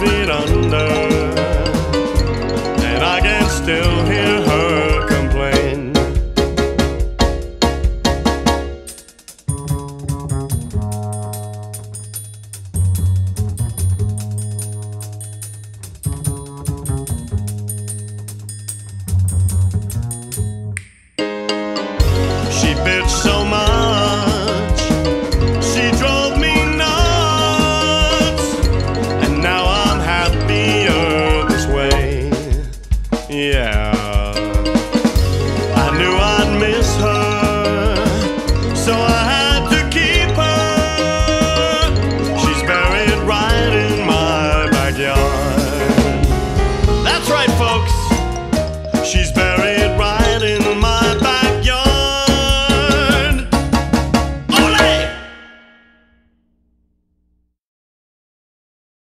feet under. And I can still hear her complain. She bitched so much. yeah. I knew I'd miss her, so I